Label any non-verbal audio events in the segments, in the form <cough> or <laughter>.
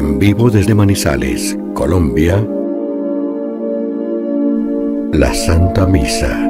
En vivo desde Manizales, Colombia, la Santa Misa.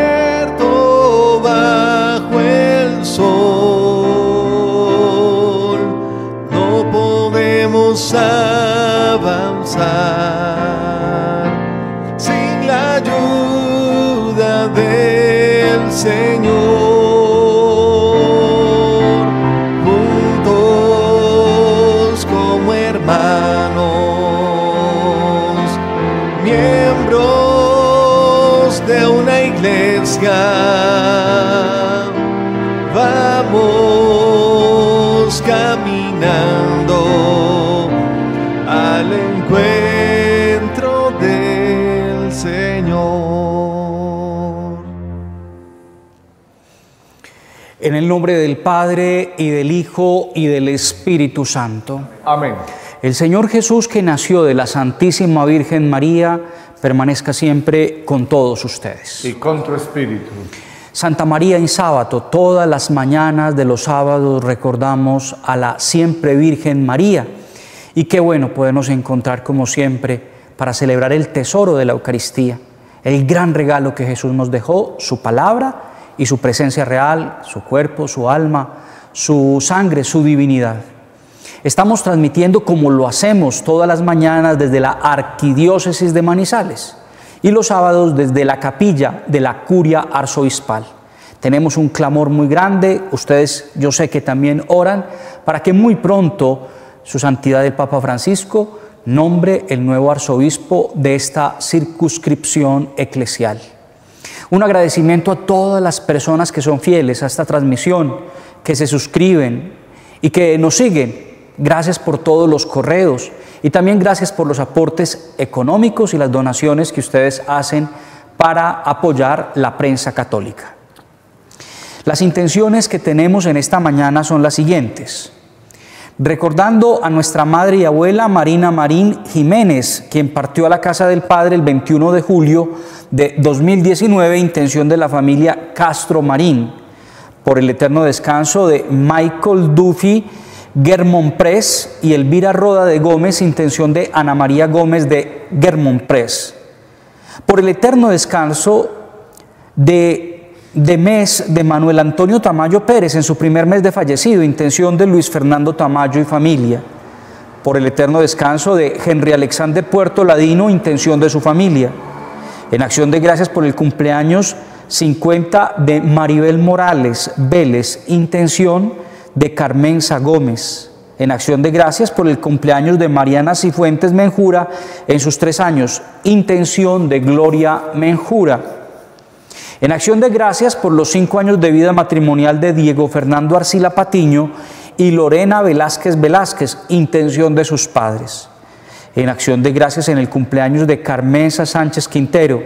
nombre del Padre y del Hijo y del Espíritu Santo. Amén. El Señor Jesús que nació de la Santísima Virgen María, permanezca siempre con todos ustedes. Y con tu espíritu. Santa María en sábado, todas las mañanas de los sábados recordamos a la siempre Virgen María. Y qué bueno podernos encontrar como siempre para celebrar el tesoro de la Eucaristía, el gran regalo que Jesús nos dejó, su palabra y su presencia real, su cuerpo, su alma, su sangre, su divinidad. Estamos transmitiendo como lo hacemos todas las mañanas desde la Arquidiócesis de Manizales y los sábados desde la capilla de la Curia Arzobispal. Tenemos un clamor muy grande, ustedes yo sé que también oran para que muy pronto su santidad el Papa Francisco nombre el nuevo arzobispo de esta circunscripción eclesial. Un agradecimiento a todas las personas que son fieles a esta transmisión, que se suscriben y que nos siguen. Gracias por todos los correos y también gracias por los aportes económicos y las donaciones que ustedes hacen para apoyar la prensa católica. Las intenciones que tenemos en esta mañana son las siguientes. Recordando a nuestra madre y abuela Marina Marín Jiménez, quien partió a la casa del Padre el 21 de julio de 2019, intención de la familia Castro Marín, por el eterno descanso de Michael Duffy Germon Press y Elvira Roda de Gómez, intención de Ana María Gómez de Germon Press, por el eterno descanso de de mes de Manuel Antonio Tamayo Pérez en su primer mes de fallecido, intención de Luis Fernando Tamayo y familia, por el eterno descanso de Henry Alexander Puerto Ladino, intención de su familia, en acción de gracias por el cumpleaños 50 de Maribel Morales Vélez, intención de Carmenza Gómez, en acción de gracias por el cumpleaños de Mariana Cifuentes Menjura en sus tres años, intención de Gloria Menjura. En acción de gracias por los cinco años de vida matrimonial de Diego Fernando Arcila Patiño y Lorena Velázquez Velázquez, intención de sus padres. En acción de gracias en el cumpleaños de Carmenza Sánchez Quintero.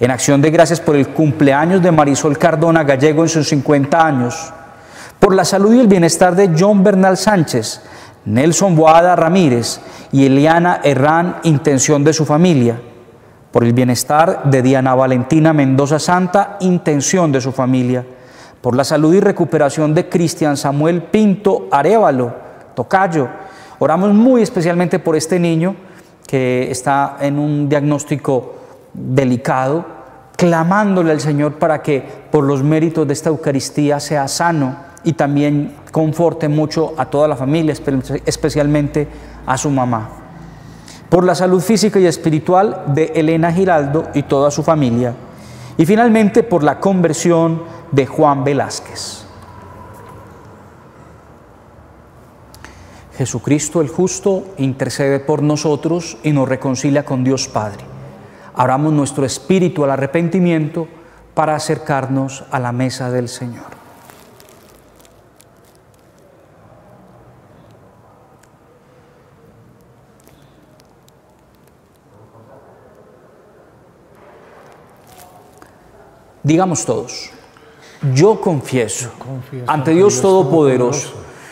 En acción de gracias por el cumpleaños de Marisol Cardona Gallego en sus 50 años. Por la salud y el bienestar de John Bernal Sánchez, Nelson Boada Ramírez y Eliana Herrán, intención de su familia por el bienestar de Diana Valentina Mendoza Santa, intención de su familia, por la salud y recuperación de Cristian Samuel Pinto Arevalo, Tocayo. Oramos muy especialmente por este niño que está en un diagnóstico delicado, clamándole al Señor para que por los méritos de esta Eucaristía sea sano y también conforte mucho a toda la familia, especialmente a su mamá. Por la salud física y espiritual de Elena Giraldo y toda su familia. Y finalmente por la conversión de Juan Velázquez. Jesucristo el justo intercede por nosotros y nos reconcilia con Dios Padre. Abramos nuestro espíritu al arrepentimiento para acercarnos a la mesa del Señor. Digamos todos, yo confieso, ante Dios Todopoderoso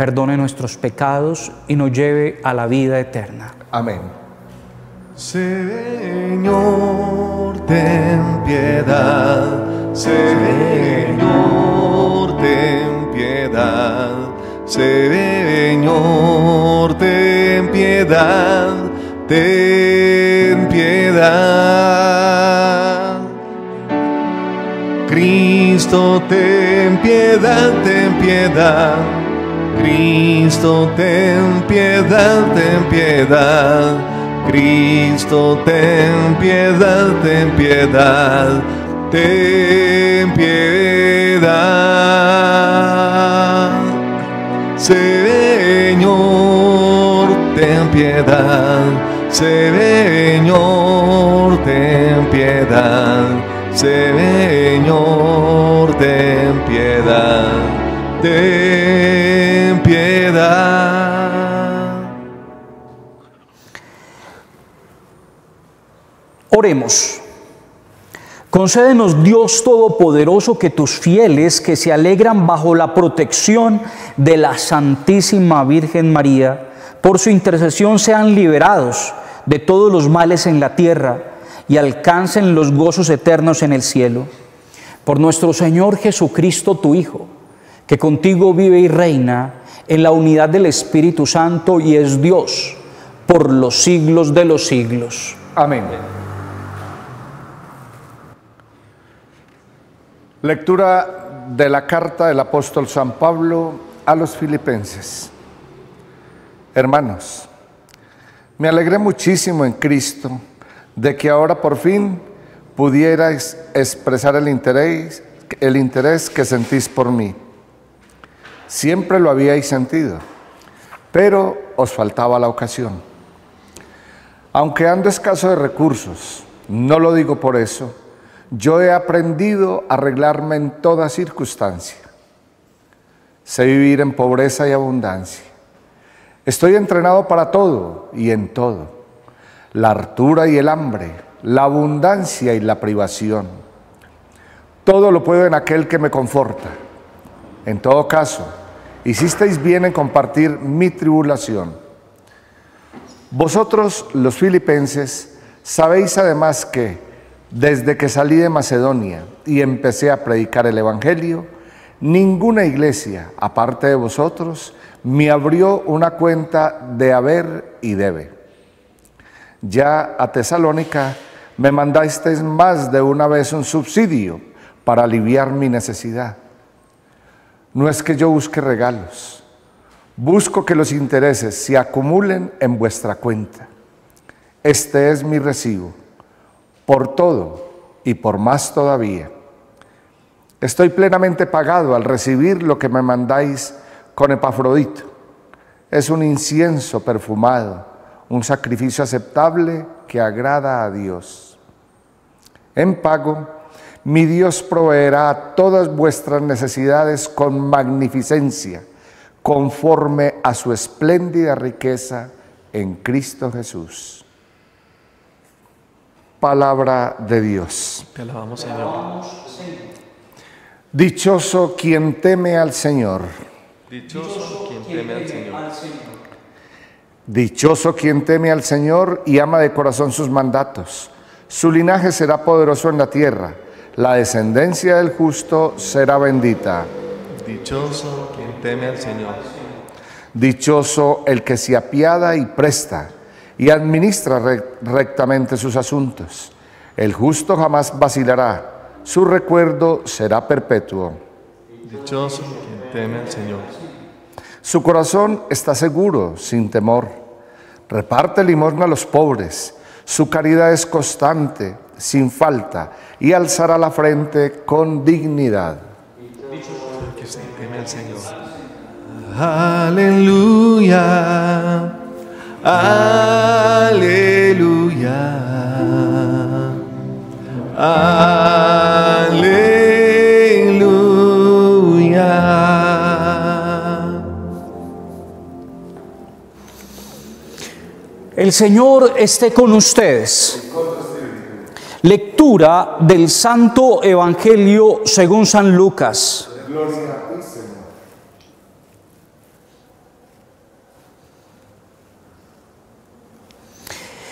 perdone nuestros pecados y nos lleve a la vida eterna. Amén. Señor, ten piedad. Señor, ten piedad. Señor, ten piedad. Ten piedad. Cristo, ten piedad, ten piedad. Cristo, ten piedad, ten piedad. Cristo, ten piedad, ten piedad. Ten piedad. Señor, ten piedad. Señor, ten piedad. Señor, ten piedad, ten Oremos. Concédenos Dios Todopoderoso que tus fieles que se alegran bajo la protección de la Santísima Virgen María, por su intercesión sean liberados de todos los males en la tierra y alcancen los gozos eternos en el cielo. Por nuestro Señor Jesucristo, tu Hijo, que contigo vive y reina en la unidad del Espíritu Santo y es Dios por los siglos de los siglos. Amén. Lectura de la carta del apóstol San Pablo a los filipenses. Hermanos, me alegré muchísimo en Cristo de que ahora por fin pudierais expresar el interés, el interés que sentís por mí. Siempre lo habíais sentido, pero os faltaba la ocasión. Aunque ando escaso de recursos, no lo digo por eso, yo he aprendido a arreglarme en toda circunstancia. Sé vivir en pobreza y abundancia. Estoy entrenado para todo y en todo la hartura y el hambre, la abundancia y la privación. Todo lo puedo en aquel que me conforta. En todo caso, hicisteis bien en compartir mi tribulación. Vosotros, los filipenses, sabéis además que desde que salí de Macedonia y empecé a predicar el Evangelio, ninguna iglesia, aparte de vosotros, me abrió una cuenta de haber y debe. Ya a Tesalónica me mandasteis más de una vez un subsidio para aliviar mi necesidad. No es que yo busque regalos, busco que los intereses se acumulen en vuestra cuenta. Este es mi recibo, por todo y por más todavía. Estoy plenamente pagado al recibir lo que me mandáis con Epafrodito. Es un incienso perfumado un sacrificio aceptable que agrada a Dios. En pago, mi Dios proveerá todas vuestras necesidades con magnificencia, conforme a su espléndida riqueza en Cristo Jesús. Palabra de Dios. Te alabamos, Señor. Dichoso quien teme al Señor. Dichoso quien teme al Señor. Dichoso quien teme al Señor y ama de corazón sus mandatos. Su linaje será poderoso en la tierra. La descendencia del justo será bendita. Dichoso quien teme al Señor. Dichoso el que se apiada y presta y administra rec- rectamente sus asuntos. El justo jamás vacilará, su recuerdo será perpetuo. Dichoso quien teme al Señor. Su corazón está seguro, sin temor. Reparte limosna a los pobres. Su caridad es constante, sin falta, y alzará la frente con dignidad. Que se teme al Señor. Aleluya. Aleluya. Aleluya. El Señor esté con ustedes. Lectura del Santo Evangelio según San Lucas.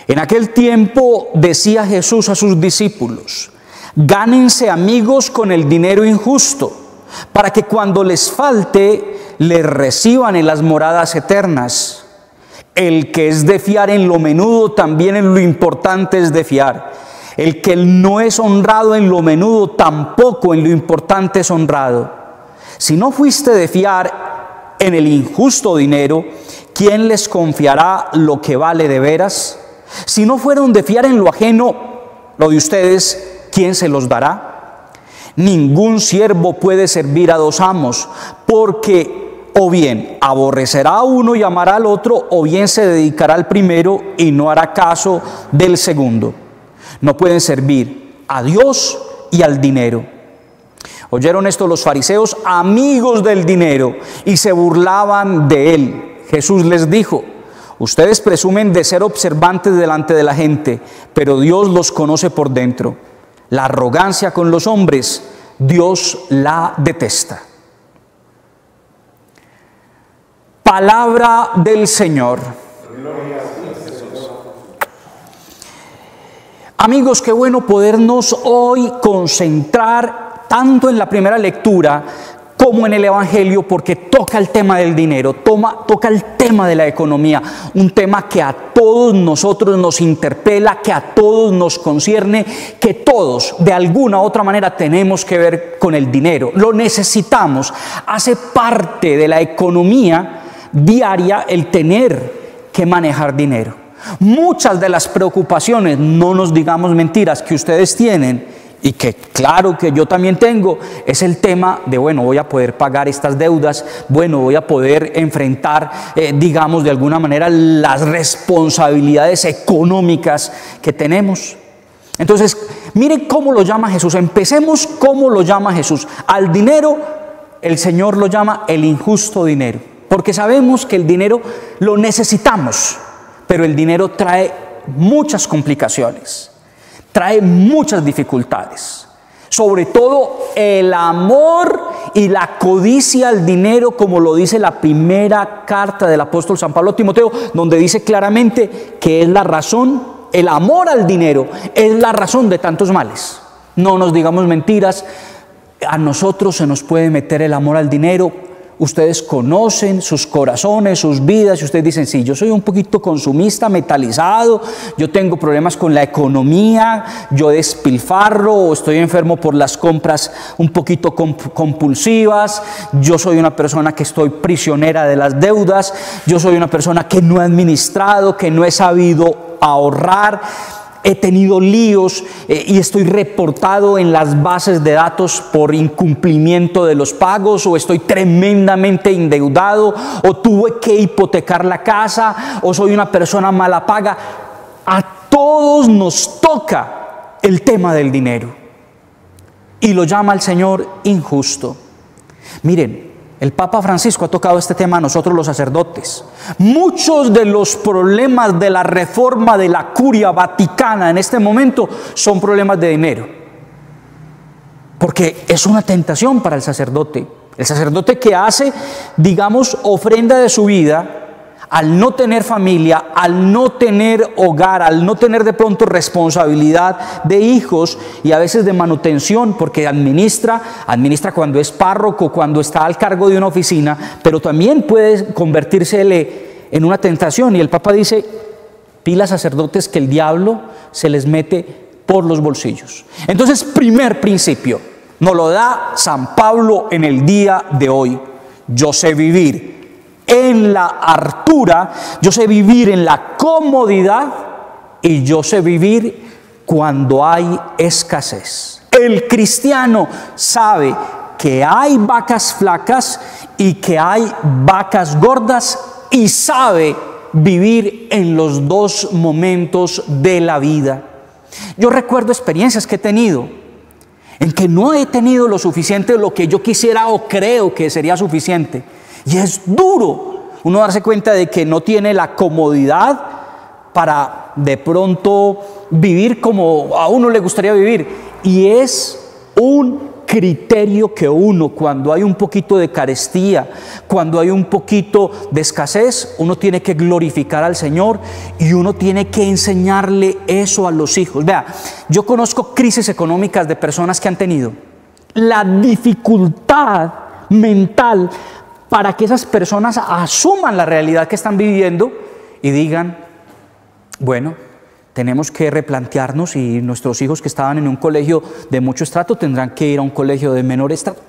En aquel tiempo decía Jesús a sus discípulos, gánense amigos con el dinero injusto, para que cuando les falte, les reciban en las moradas eternas. El que es de fiar en lo menudo, también en lo importante es de fiar. El que no es honrado en lo menudo, tampoco en lo importante es honrado. Si no fuiste de fiar en el injusto dinero, ¿quién les confiará lo que vale de veras? Si no fueron de fiar en lo ajeno, lo de ustedes, ¿quién se los dará? Ningún siervo puede servir a dos amos, porque o bien aborrecerá a uno y amará al otro, o bien se dedicará al primero y no hará caso del segundo. No pueden servir a Dios y al dinero. Oyeron esto los fariseos, amigos del dinero, y se burlaban de él. Jesús les dijo, ustedes presumen de ser observantes delante de la gente, pero Dios los conoce por dentro. La arrogancia con los hombres, Dios la detesta. Palabra del Señor. Amigos, qué bueno podernos hoy concentrar tanto en la primera lectura como en el Evangelio, porque toca el tema del dinero, toca el tema de la economía, un tema que a todos nosotros nos interpela, que a todos nos concierne, que todos de alguna u otra manera tenemos que ver con el dinero. Lo necesitamos, hace parte de la economía diaria el tener que manejar dinero. Muchas de las preocupaciones, no nos digamos mentiras, que ustedes tienen y que claro que yo también tengo, es el tema de, bueno, voy a poder pagar estas deudas, bueno, voy a poder enfrentar, eh, digamos, de alguna manera las responsabilidades económicas que tenemos. Entonces, miren cómo lo llama Jesús. Empecemos cómo lo llama Jesús. Al dinero, el Señor lo llama el injusto dinero, porque sabemos que el dinero lo necesitamos, pero el dinero trae muchas complicaciones trae muchas dificultades. Sobre todo el amor y la codicia al dinero, como lo dice la primera carta del apóstol San Pablo a Timoteo, donde dice claramente que es la razón, el amor al dinero es la razón de tantos males. No nos digamos mentiras, a nosotros se nos puede meter el amor al dinero ustedes conocen sus corazones, sus vidas, y ustedes dicen, sí, yo soy un poquito consumista, metalizado, yo tengo problemas con la economía, yo despilfarro, o estoy enfermo por las compras un poquito compulsivas, yo soy una persona que estoy prisionera de las deudas, yo soy una persona que no he administrado, que no he sabido ahorrar he tenido líos eh, y estoy reportado en las bases de datos por incumplimiento de los pagos o estoy tremendamente endeudado o tuve que hipotecar la casa o soy una persona mala paga. A todos nos toca el tema del dinero. y lo llama el Señor injusto. Miren, el Papa Francisco ha tocado este tema a nosotros los sacerdotes. Muchos de los problemas de la reforma de la curia vaticana en este momento son problemas de dinero. Porque es una tentación para el sacerdote. El sacerdote que hace, digamos, ofrenda de su vida, al no tener familia, al no tener hogar, al no tener de pronto responsabilidad de hijos y a veces de manutención, porque administra, administra cuando es párroco, cuando está al cargo de una oficina, pero también puede convertirse en una tentación. Y el Papa dice, pila sacerdotes que el diablo se les mete por los bolsillos. Entonces, primer principio, nos lo da San Pablo en el día de hoy. Yo sé vivir en la hartura, yo sé vivir en la comodidad y yo sé vivir cuando hay escasez. El cristiano sabe que hay vacas flacas y que hay vacas gordas y sabe vivir en los dos momentos de la vida. Yo recuerdo experiencias que he tenido en que no he tenido lo suficiente lo que yo quisiera o creo que sería suficiente. Y es duro uno darse cuenta de que no tiene la comodidad para de pronto vivir como a uno le gustaría vivir. Y es un criterio que uno, cuando hay un poquito de carestía, cuando hay un poquito de escasez, uno tiene que glorificar al Señor y uno tiene que enseñarle eso a los hijos. Vea, yo conozco crisis económicas de personas que han tenido la dificultad mental para que esas personas asuman la realidad que están viviendo y digan, bueno, tenemos que replantearnos y nuestros hijos que estaban en un colegio de mucho estrato tendrán que ir a un colegio de menor estrato.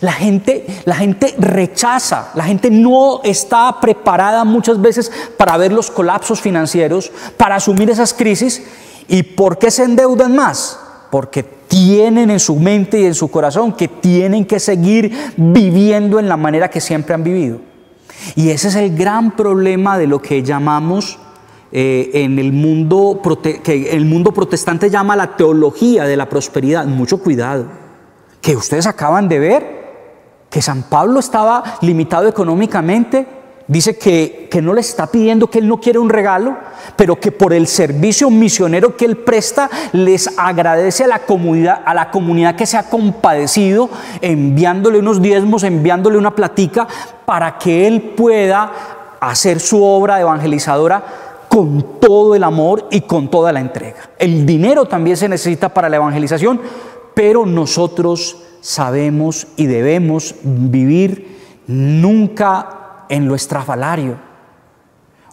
La gente, la gente rechaza, la gente no está preparada muchas veces para ver los colapsos financieros, para asumir esas crisis. ¿Y por qué se endeudan más? Porque tienen en su mente y en su corazón que tienen que seguir viviendo en la manera que siempre han vivido. Y ese es el gran problema de lo que llamamos eh, en el mundo, que el mundo protestante llama la teología de la prosperidad. Mucho cuidado, que ustedes acaban de ver que San Pablo estaba limitado económicamente Dice que, no le está pidiendo que él no quiere un regalo, pero que por el servicio misionero que él presta les agradece a la comunidad, a la comunidad que se ha compadecido, enviándole unos diezmos, enviándole una platica para que él pueda hacer su obra evangelizadora con todo el amor y con toda la entrega. El dinero también se necesita para la evangelización, pero nosotros sabemos y debemos vivir nunca en lo estrafalario.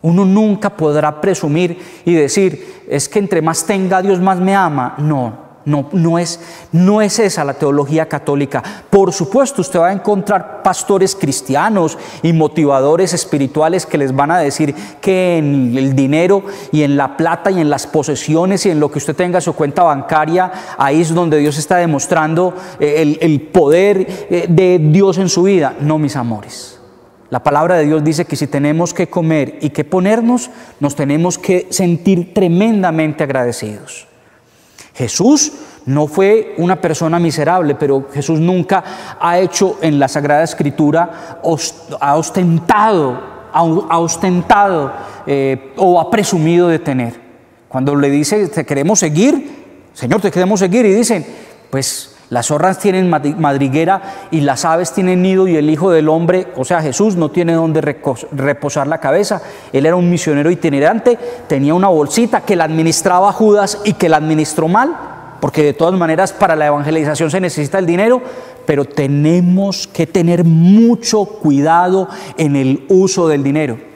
Uno nunca podrá presumir y decir, es que entre más tenga Dios más me ama. No, no, no, es, no es esa la teología católica. Por supuesto, usted va a encontrar pastores cristianos y motivadores espirituales que les van a decir que en el dinero y en la plata y en las posesiones y en lo que usted tenga su cuenta bancaria, ahí es donde Dios está demostrando eh, el, poder eh, de Dios en su vida. No, mis amores. La palabra de Dios dice que si tenemos que comer y que ponernos, nos tenemos que sentir tremendamente agradecidos. Jesús no fue una persona miserable, pero Jesús nunca ha hecho en la Sagrada Escritura, ha ostentado, ha ostentado eh, o ha presumido de tener. Cuando le dice, te queremos seguir, Señor, te queremos seguir, y dicen, pues las zorras tienen madriguera y las aves tienen nido y el Hijo del Hombre, o sea, Jesús, no tiene donde reposar la cabeza. Él era un misionero itinerante, tenía una bolsita que la administraba Judas y que la administró mal, porque de todas maneras para la evangelización se necesita el dinero, pero tenemos que tener mucho cuidado en el uso del dinero.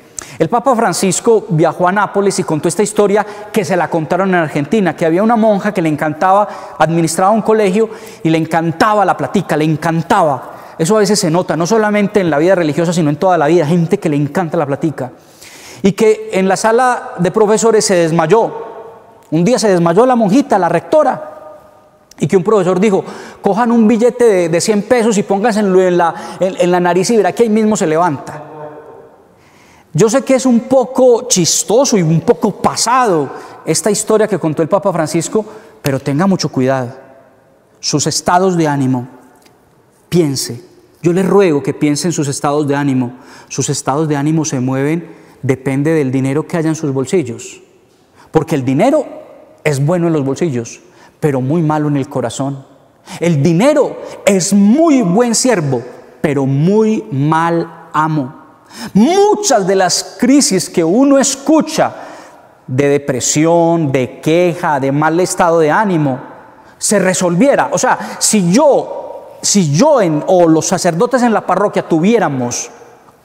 El Papa Francisco viajó a Nápoles y contó esta historia que se la contaron en Argentina, que había una monja que le encantaba, administraba un colegio y le encantaba la platica, le encantaba. Eso a veces se nota, no solamente en la vida religiosa, sino en toda la vida, gente que le encanta la platica. Y que en la sala de profesores se desmayó. Un día se desmayó la monjita, la rectora, y que un profesor dijo, cojan un billete de, 100 pesos y pónganlo en la, en la nariz y verá que ahí mismo se levanta. Yo sé que es un poco chistoso y un poco pasado esta historia que contó el Papa Francisco, pero tenga mucho cuidado. sus estados de ánimo, piense. Yo le ruego que piense en sus estados de ánimo. Sus estados de ánimo se mueven, depende del dinero que haya en sus bolsillos. Porque el dinero es bueno en los bolsillos, pero muy malo en el corazón. El dinero es muy buen siervo, pero muy mal amo. Muchas de las crisis que uno escucha de depresión, de queja, de mal estado de ánimo, se resolviera. O sea, si yo, si yo en, o los sacerdotes en la parroquia tuviéramos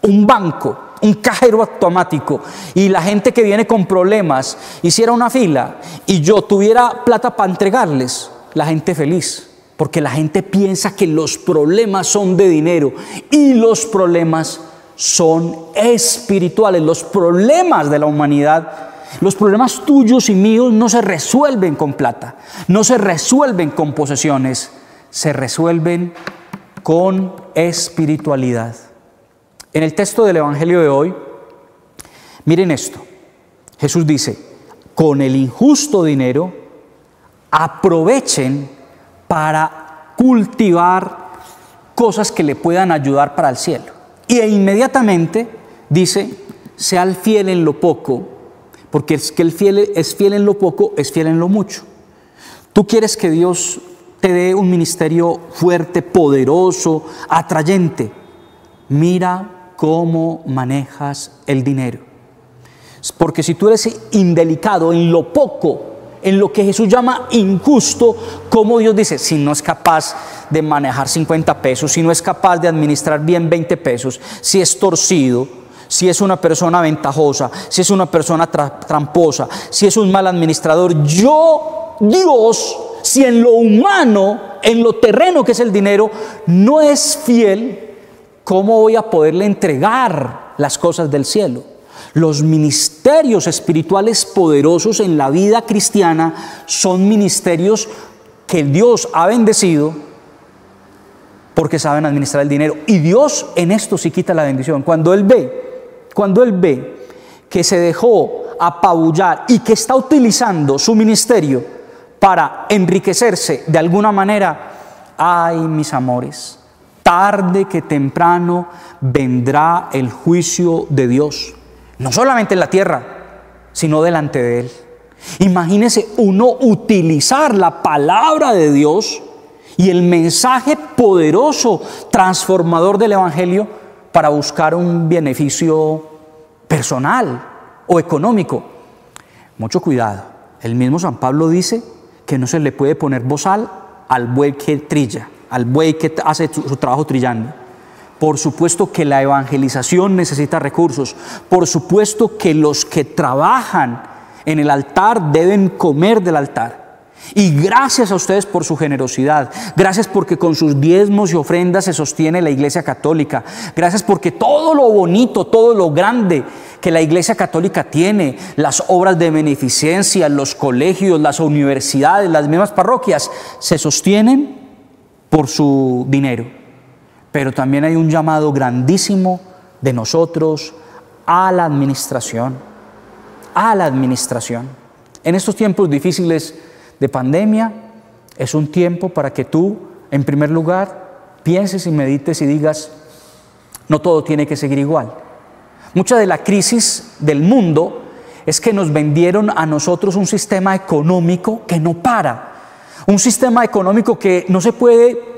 un banco, un cajero automático y la gente que viene con problemas hiciera una fila y yo tuviera plata para entregarles, la gente feliz, porque la gente piensa que los problemas son de dinero y los problemas son espirituales, los problemas de la humanidad los problemas tuyos y míos no se resuelven con plata, no se resuelven con posesiones, se resuelven con espiritualidad. En el texto del Evangelio de hoy, miren esto. Jesús dice, con el injusto dinero aprovechen para cultivar cosas que le puedan ayudar para el cielo. Y e inmediatamente dice, sea fiel en lo poco porque es que el fiel es fiel en lo poco, es fiel en lo mucho. Tú quieres que Dios te dé un ministerio fuerte, poderoso, atrayente. Mira cómo manejas el dinero. Porque si tú eres indelicado en lo poco, en lo que Jesús llama injusto, como Dios dice, si no es capaz de manejar 50 pesos, si no es capaz de administrar bien 20 pesos, si es torcido, si es una persona ventajosa, si es una persona tramposa, si es un mal administrador. Yo, Dios, si en lo humano, en lo terreno que es el dinero, no es fiel, ¿cómo voy a poderle entregar las cosas del cielo? Los ministerios espirituales poderosos en la vida cristiana son ministerios que Dios ha bendecido porque saben administrar el dinero. Y Dios en esto sí quita la bendición. Cuando Él ve cuando él ve que se dejó apabullar y que está utilizando su ministerio para enriquecerse de alguna manera, ay mis amores, tarde que temprano vendrá el juicio de Dios, no solamente en la tierra, sino delante de Él. Imagínese uno utilizar la palabra de Dios y el mensaje poderoso, transformador del Evangelio para buscar un beneficio personal o económico. Mucho cuidado. El mismo San Pablo dice que no se le puede poner bozal al buey que trilla, al buey que hace su, trabajo trillando. Por supuesto que la evangelización necesita recursos. Por supuesto que los que trabajan en el altar deben comer del altar. Y gracias a ustedes por su generosidad. Gracias porque con sus diezmos y ofrendas se sostiene la Iglesia Católica. Gracias porque todo lo bonito, todo lo grande que la Iglesia Católica tiene, las obras de beneficencia, los colegios, las universidades, las mismas parroquias, se sostienen por su dinero. Pero también hay un llamado grandísimo de nosotros a la administración, a la administración. En estos tiempos difíciles, de pandemia es un tiempo para que tú, en primer lugar, pienses y medites y digas, no todo tiene que seguir igual. Mucha de la crisis del mundo es que nos vendieron a nosotros un sistema económico que no para, un sistema económico que no se puede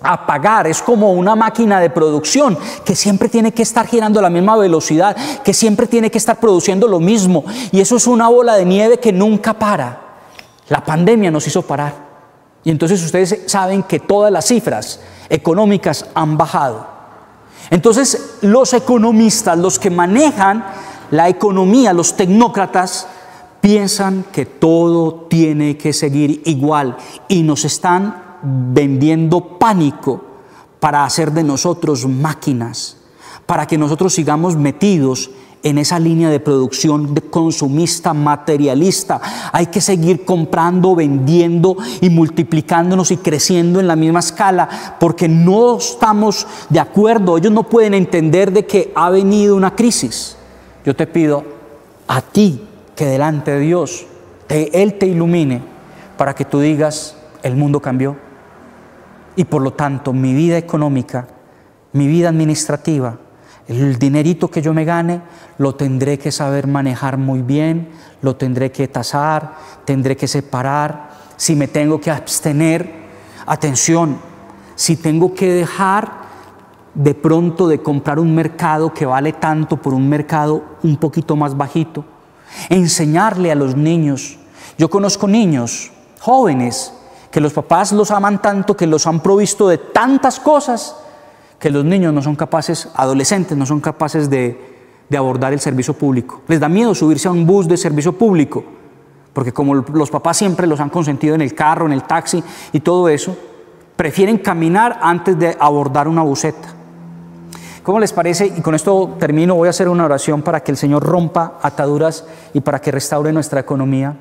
apagar, es como una máquina de producción que siempre tiene que estar girando a la misma velocidad, que siempre tiene que estar produciendo lo mismo, y eso es una bola de nieve que nunca para. La pandemia nos hizo parar. Y entonces ustedes saben que todas las cifras económicas han bajado. Entonces los economistas, los que manejan la economía, los tecnócratas, piensan que todo tiene que seguir igual y nos están vendiendo pánico para hacer de nosotros máquinas, para que nosotros sigamos metidos en esa línea de producción de consumista, materialista. Hay que seguir comprando, vendiendo y multiplicándonos y creciendo en la misma escala, porque no estamos de acuerdo. Ellos no pueden entender de que ha venido una crisis. Yo te pido a ti que delante de Dios Él te ilumine para que tú digas, el mundo cambió. Y por lo tanto mi vida económica, mi vida administrativa, el dinerito que yo me gane, lo tendré que saber manejar muy bien, lo tendré que tasar, tendré que separar, si me tengo que abstener, atención, si tengo que dejar de pronto de comprar un mercado que vale tanto por un mercado un poquito más bajito, enseñarle a los niños. Yo conozco niños jóvenes que los papás los aman tanto, que los han provisto de tantas cosas, que los niños no son capaces, adolescentes no son capaces de, abordar el servicio público. Les da miedo subirse a un bus de servicio público, porque como los papás siempre los han consentido en el carro, en el taxi y todo eso, prefieren caminar antes de abordar una buseta. ¿Cómo les parece? Y con esto termino, voy a hacer una oración para que el Señor rompa ataduras y para que restaure nuestra economía.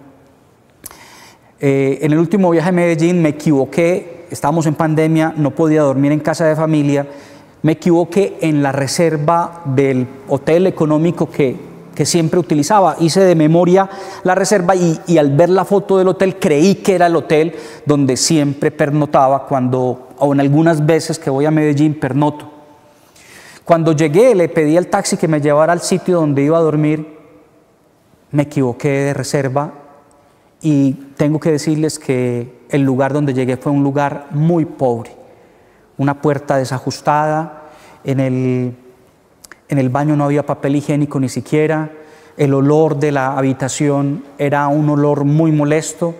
Eh, en el último viaje a Medellín me equivoqué, estábamos en pandemia, no podía dormir en casa de familia, me equivoqué en la reserva del hotel económico que, que siempre utilizaba. Hice de memoria la reserva y, y, al ver la foto del hotel creí que era el hotel donde siempre pernotaba cuando, o en algunas veces que voy a Medellín, pernoto. Cuando llegué le pedí al taxi que me llevara al sitio donde iba a dormir, me equivoqué de reserva y tengo que decirles que el lugar donde llegué fue un lugar muy pobre. Una puerta desajustada, en el, en el baño no había papel higiénico ni siquiera, el olor de la habitación era un olor muy molesto.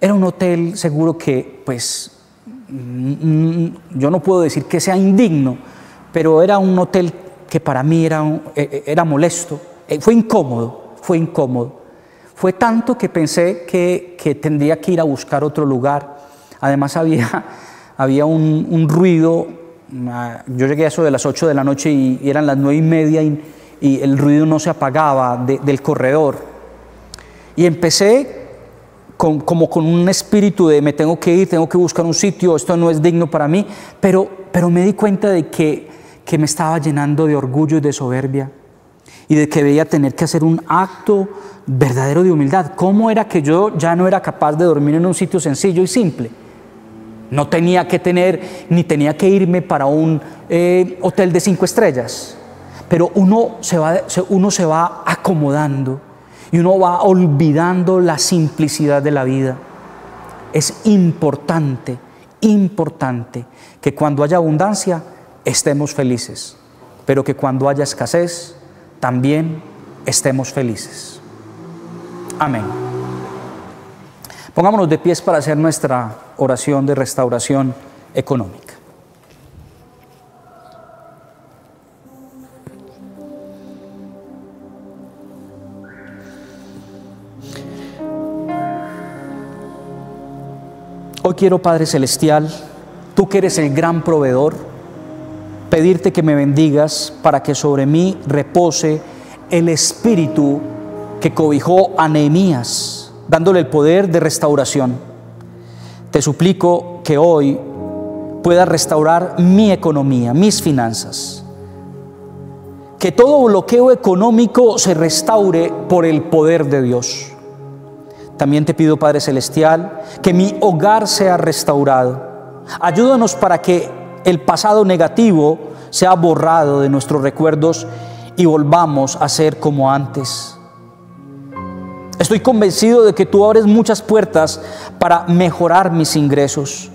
Era un hotel seguro que, pues, yo no puedo decir que sea indigno, pero era un hotel que para mí era, era molesto, fue incómodo, fue incómodo. Fue tanto que pensé que, tendría que ir a buscar otro lugar. Además había, <laughs> había un, ruido, yo llegué a eso de las 8 de la noche y, eran las 9 y media y, el ruido no se apagaba de, del corredor. Y empecé como con un espíritu de me tengo que ir, tengo que buscar un sitio, esto no es digno para mí, pero, pero me di cuenta de que que me estaba llenando de orgullo y de soberbia y de que debía tener que hacer un acto verdadero de humildad. ¿Cómo era que yo ya no era capaz de dormir en un sitio sencillo y simple? No tenía que tener, ni tenía que irme para un eh, hotel de cinco estrellas, pero uno se, va, uno se va acomodando y uno va olvidando la simplicidad de la vida. Es importante, importante que cuando haya abundancia, estemos felices, pero que cuando haya escasez, también estemos felices. Amén. Pongámonos de pies para hacer nuestra oración de restauración económica. Hoy quiero, Padre Celestial, tú que eres el gran proveedor, pedirte que me bendigas para que sobre mí repose el espíritu que cobijó a Nehemías, dándole el poder de restauración. Te suplico que hoy puedas restaurar mi economía, mis finanzas. Que todo bloqueo económico se restaure por el poder de Dios. También te pido, Padre Celestial, que mi hogar sea restaurado. Ayúdanos para que el pasado negativo sea borrado de nuestros recuerdos y volvamos a ser como antes. Estoy convencido de que tú abres muchas puertas para mejorar mis ingresos,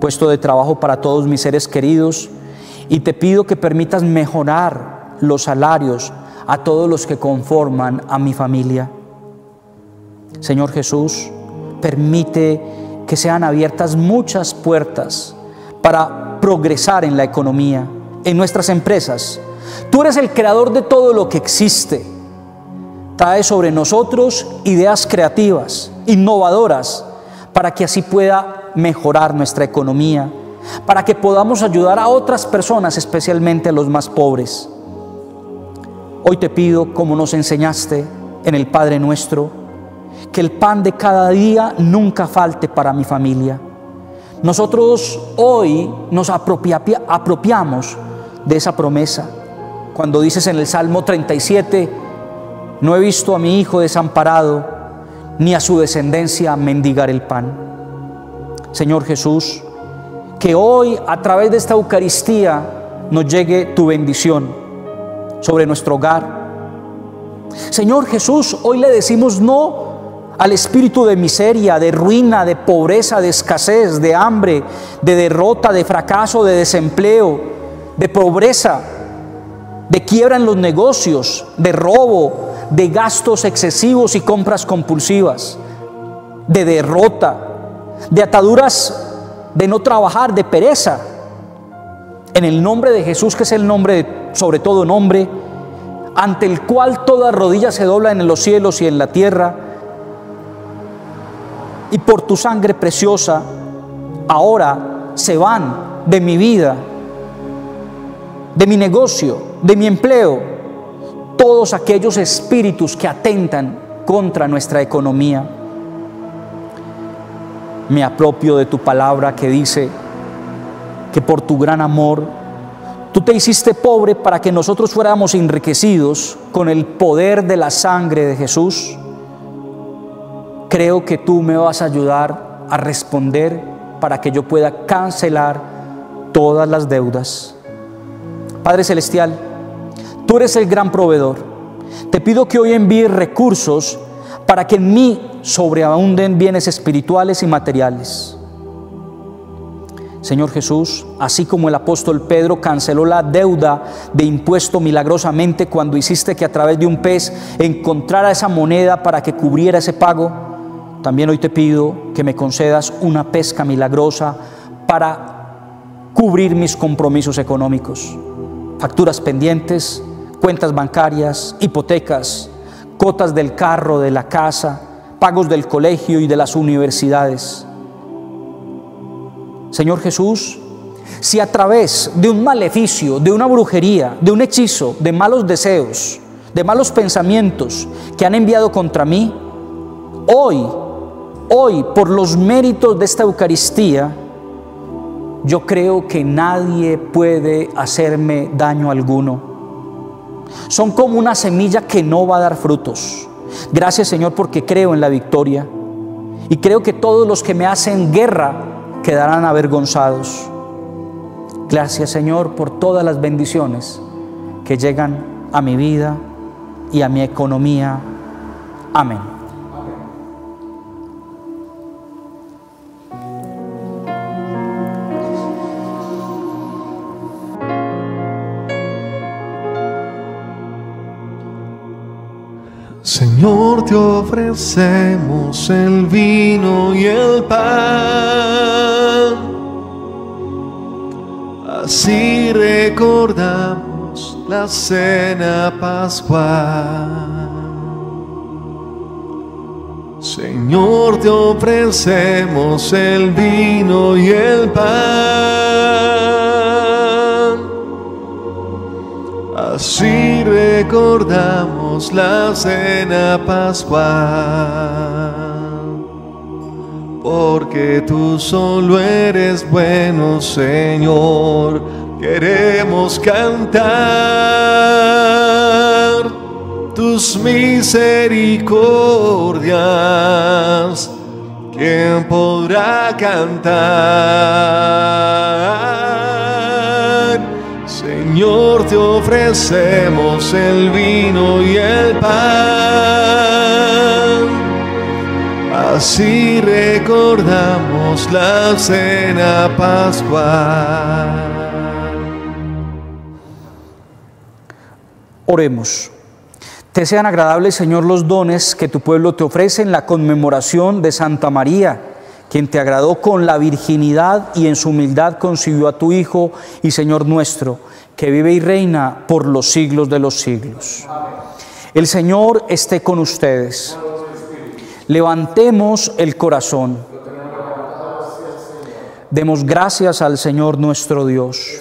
puesto de trabajo para todos mis seres queridos, y te pido que permitas mejorar los salarios a todos los que conforman a mi familia. Señor Jesús, permite que sean abiertas muchas puertas para progresar en la economía, en nuestras empresas. Tú eres el creador de todo lo que existe. Trae sobre nosotros ideas creativas, innovadoras, para que así pueda mejorar nuestra economía, para que podamos ayudar a otras personas, especialmente a los más pobres. Hoy te pido, como nos enseñaste en el Padre nuestro, que el pan de cada día nunca falte para mi familia. Nosotros hoy nos apropiamos de esa promesa. Cuando dices en el Salmo 37, no he visto a mi hijo desamparado, ni a su descendencia mendigar el pan. Señor Jesús, que hoy a través de esta Eucaristía nos llegue tu bendición sobre nuestro hogar. Señor Jesús, hoy le decimos no al espíritu de miseria, de ruina, de pobreza, de escasez, de hambre, de derrota, de fracaso, de desempleo, de pobreza, de quiebra en los negocios, de robo, de gastos excesivos y compras compulsivas, de derrota, de ataduras de no trabajar, de pereza. En el nombre de Jesús, que es el nombre, sobre todo nombre, ante el cual toda rodilla se dobla en los cielos y en la tierra, y por tu sangre preciosa, ahora se van de mi vida, de mi negocio, de mi empleo, todos aquellos espíritus que atentan contra nuestra economía. Me apropio de tu palabra que dice que por tu gran amor tú te hiciste pobre para que nosotros fuéramos enriquecidos con el poder de la sangre de Jesús creo que tú me vas a ayudar a responder para que yo pueda cancelar todas las deudas. Padre Celestial, tú eres el gran proveedor. Te pido que hoy envíes recursos para que en mí sobreabunden bienes espirituales y materiales. Señor Jesús, así como el apóstol Pedro canceló la deuda de impuesto milagrosamente cuando hiciste que a través de un pez encontrara esa moneda para que cubriera ese pago, también hoy te pido que me concedas una pesca milagrosa para cubrir mis compromisos económicos, facturas pendientes, cuentas bancarias, hipotecas, cotas del carro, de la casa, pagos del colegio y de las universidades. Señor Jesús, si a través de un maleficio, de una brujería, de un hechizo, de malos deseos, de malos pensamientos que han enviado contra mí, hoy Hoy, por los méritos de esta Eucaristía, yo creo que nadie puede hacerme daño alguno. Son como una semilla que no va a dar frutos. Gracias Señor porque creo en la victoria. Y creo que todos los que me hacen guerra quedarán avergonzados. Gracias Señor por todas las bendiciones que llegan a mi vida y a mi economía. Amén. Señor, te ofrecemos el vino y el pan. Así recordamos la cena pascual. Señor, te ofrecemos el vino y el pan. Así recordamos la cena pascual, porque tú solo eres bueno, Señor. Queremos cantar tus misericordias. ¿Quién podrá cantar? Señor, te ofrecemos el vino y el pan. Así recordamos la cena pascual. Oremos. Te sean agradables, Señor, los dones que tu pueblo te ofrece en la conmemoración de Santa María quien te agradó con la virginidad y en su humildad concibió a tu Hijo y Señor nuestro, que vive y reina por los siglos de los siglos. El Señor esté con ustedes. Levantemos el corazón. Demos gracias al Señor nuestro Dios.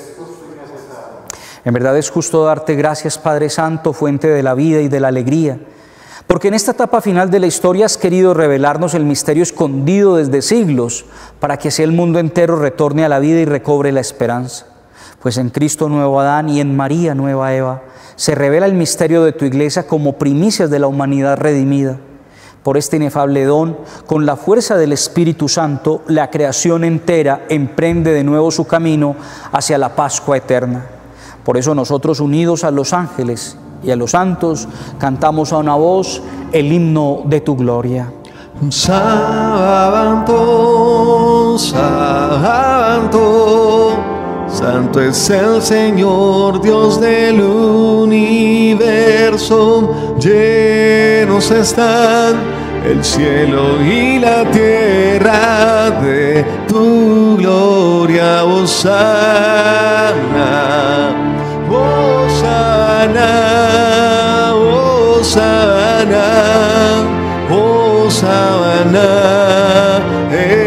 En verdad es justo darte gracias, Padre Santo, fuente de la vida y de la alegría porque en esta etapa final de la historia has querido revelarnos el misterio escondido desde siglos, para que así el mundo entero retorne a la vida y recobre la esperanza. Pues en Cristo nuevo Adán y en María nueva Eva se revela el misterio de tu iglesia como primicias de la humanidad redimida. Por este inefable don, con la fuerza del Espíritu Santo, la creación entera emprende de nuevo su camino hacia la Pascua eterna. Por eso nosotros unidos a los ángeles y a los santos cantamos a una voz el himno de tu gloria. Santo es el Señor, Dios del universo. Llenos están el cielo y la tierra de tu gloria, Osana, Osana, Osana. Osana en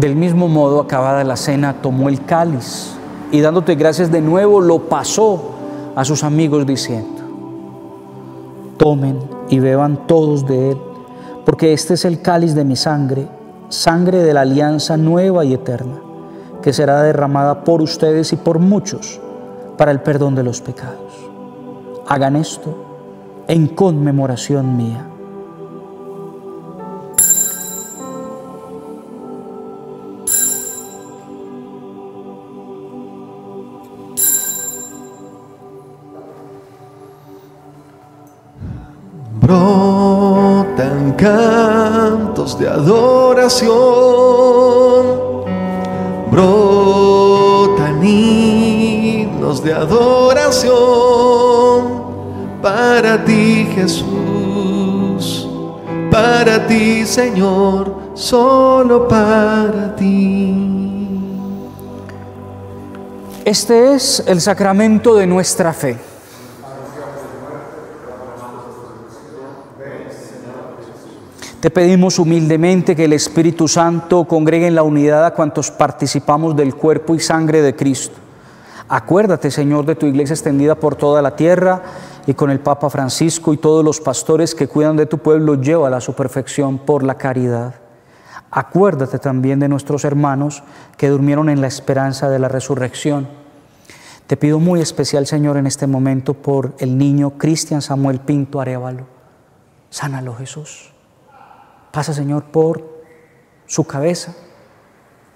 Del mismo modo, acabada la cena, tomó el cáliz y dándote gracias de nuevo, lo pasó a sus amigos diciendo, tomen y beban todos de él, porque este es el cáliz de mi sangre, sangre de la alianza nueva y eterna, que será derramada por ustedes y por muchos para el perdón de los pecados. Hagan esto en conmemoración mía. Brotan cantos de adoración, brotan himnos de adoración para ti Jesús, para ti Señor, solo para ti. Este es el sacramento de nuestra fe. Te pedimos humildemente que el Espíritu Santo congregue en la unidad a cuantos participamos del cuerpo y sangre de Cristo. Acuérdate, Señor, de tu iglesia extendida por toda la tierra y con el Papa Francisco y todos los pastores que cuidan de tu pueblo, llévala a su perfección por la caridad. Acuérdate también de nuestros hermanos que durmieron en la esperanza de la resurrección. Te pido muy especial, Señor, en este momento por el niño Cristian Samuel Pinto Arevalo. Sánalo, Jesús. Pasa, Señor, por su cabeza.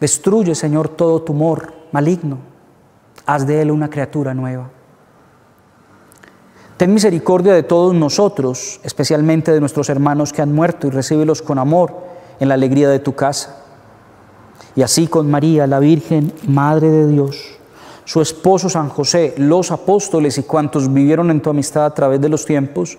Destruye, Señor, todo tumor maligno. Haz de él una criatura nueva. Ten misericordia de todos nosotros, especialmente de nuestros hermanos que han muerto, y recíbelos con amor en la alegría de tu casa. Y así con María, la Virgen, Madre de Dios, su esposo San José, los apóstoles y cuantos vivieron en tu amistad a través de los tiempos,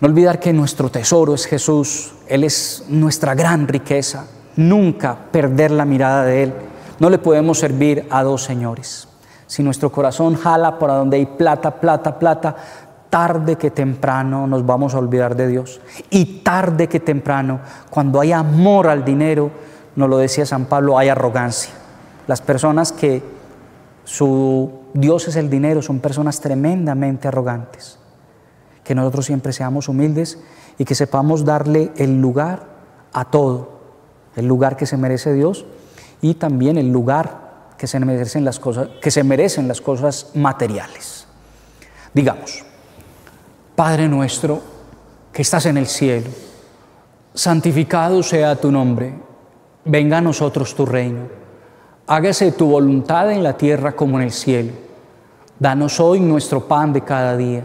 No olvidar que nuestro tesoro es Jesús, Él es nuestra gran riqueza, nunca perder la mirada de Él. No le podemos servir a dos señores. Si nuestro corazón jala para donde hay plata, plata, plata, tarde que temprano nos vamos a olvidar de Dios. Y tarde que temprano, cuando hay amor al dinero, nos lo decía San Pablo, hay arrogancia. Las personas que su Dios es el dinero, son personas tremendamente arrogantes. Que nosotros siempre seamos humildes y que sepamos darle el lugar a todo, el lugar que se merece Dios y también el lugar que se merecen las cosas, que se merecen las cosas materiales. Digamos, Padre nuestro que estás en el cielo, santificado sea tu nombre, venga a nosotros tu reino, hágase tu voluntad en la tierra como en el cielo. Danos hoy nuestro pan de cada día,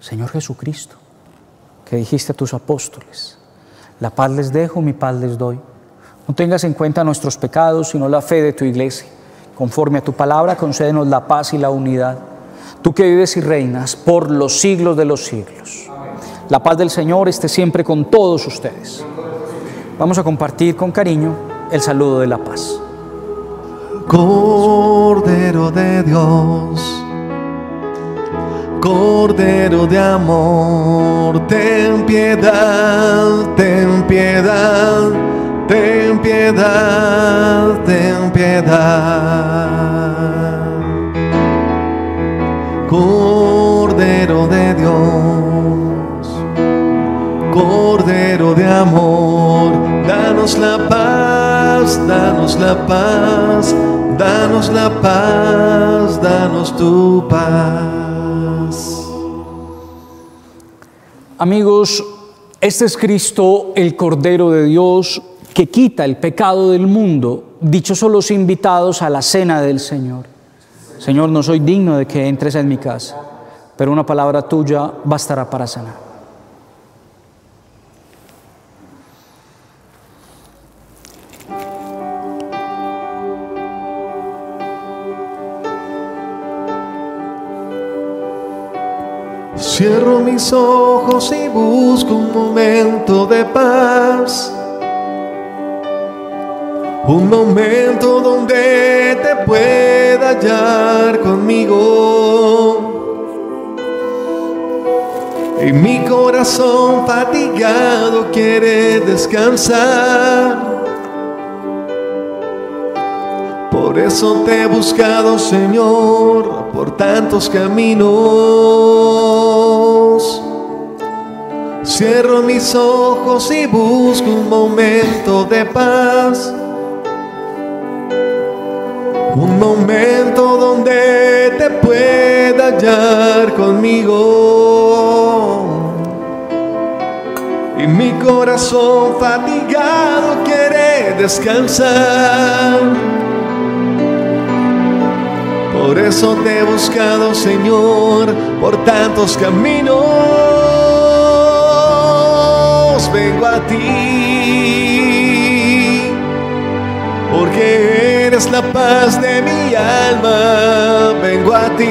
Señor Jesucristo, que dijiste a tus apóstoles, la paz les dejo, mi paz les doy. No tengas en cuenta nuestros pecados, sino la fe de tu iglesia. Conforme a tu palabra, concédenos la paz y la unidad. Tú que vives y reinas por los siglos de los siglos. La paz del Señor esté siempre con todos ustedes. Vamos a compartir con cariño el saludo de la paz. Cordero de Dios, Cordero de amor, ten piedad, ten piedad ten piedad, ten piedad. Cordero de Dios, Cordero de amor, danos la paz, danos la paz, danos la paz, danos tu paz. Amigos, este es Cristo, el Cordero de Dios, que quita el pecado del mundo, dichosos los invitados a la cena del Señor. Señor, no soy digno de que entres en mi casa, pero una palabra tuya bastará para sanar. Cierro mis ojos y busco un momento de paz un momento donde te pueda hallar conmigo. Y mi corazón fatigado quiere descansar. Por eso te he buscado, Señor, por tantos caminos. Cierro mis ojos y busco un momento de paz un momento donde te pueda hallar conmigo. Y mi corazón fatigado quiere descansar. Por eso te he buscado, Señor, por tantos caminos. Vengo a ti, porque eres la paz de mi alma, vengo a ti,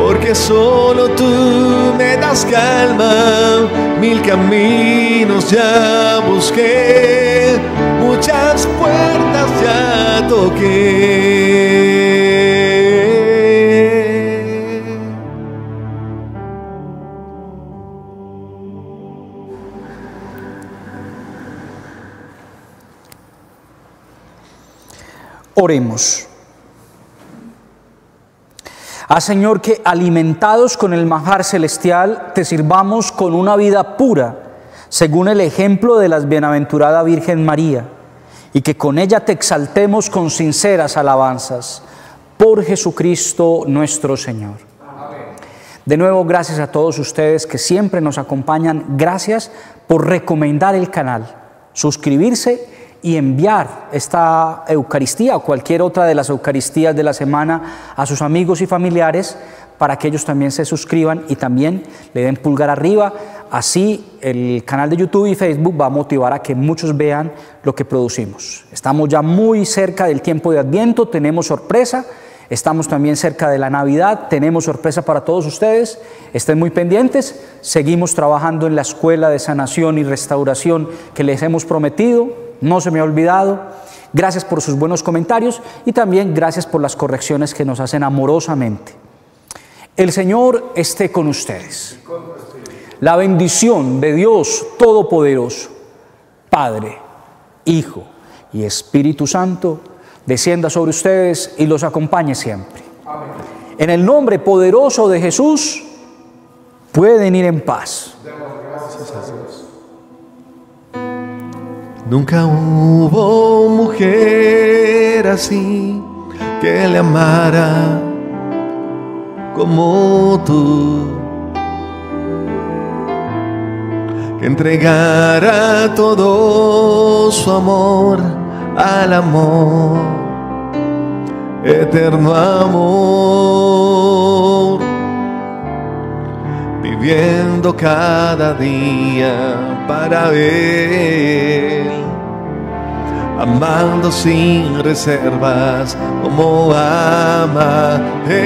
porque solo tú me das calma, mil caminos ya busqué, muchas puertas ya toqué. Oremos. Ah, Señor, que alimentados con el manjar celestial, te sirvamos con una vida pura, según el ejemplo de la bienaventurada Virgen María, y que con ella te exaltemos con sinceras alabanzas. Por Jesucristo nuestro Señor. De nuevo, gracias a todos ustedes que siempre nos acompañan. Gracias por recomendar el canal, suscribirse y enviar esta Eucaristía o cualquier otra de las Eucaristías de la semana a sus amigos y familiares para que ellos también se suscriban y también le den pulgar arriba. Así el canal de YouTube y Facebook va a motivar a que muchos vean lo que producimos. Estamos ya muy cerca del tiempo de Adviento, tenemos sorpresa, estamos también cerca de la Navidad, tenemos sorpresa para todos ustedes, estén muy pendientes, seguimos trabajando en la escuela de sanación y restauración que les hemos prometido, no se me ha olvidado. Gracias por sus buenos comentarios y también gracias por las correcciones que nos hacen amorosamente. El Señor esté con ustedes. La bendición de Dios Todopoderoso, Padre, Hijo y Espíritu Santo, descienda sobre ustedes y los acompañe siempre. En el nombre poderoso de Jesús, pueden ir en paz. Nunca hubo mujer así que le amara como tú. Que entregara todo su amor al amor, eterno amor. Viviendo cada día para Él, amando sin reservas como ama Él.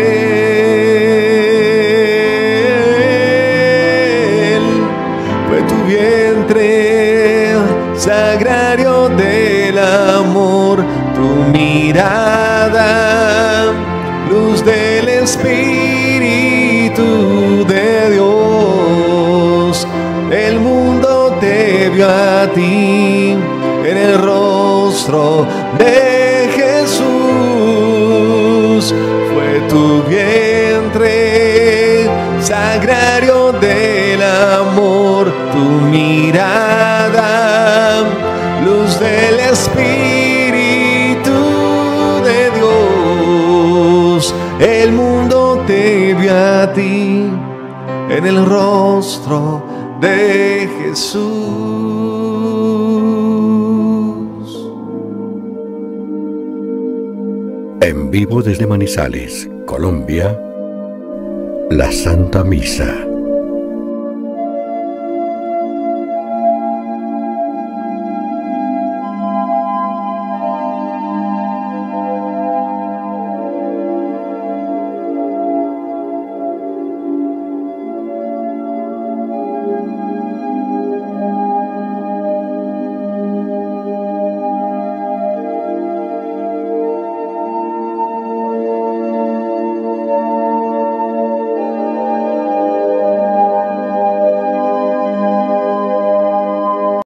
Fue tu vientre sagrario del amor, tu mirada, luz del Espíritu a ti en el rostro de Jesús. Fue tu vientre sagrario del amor, tu mirada, luz del Espíritu de Dios. El mundo te vio a ti en el rostro de Jesús. Vivo desde Manizales, Colombia, la Santa Misa.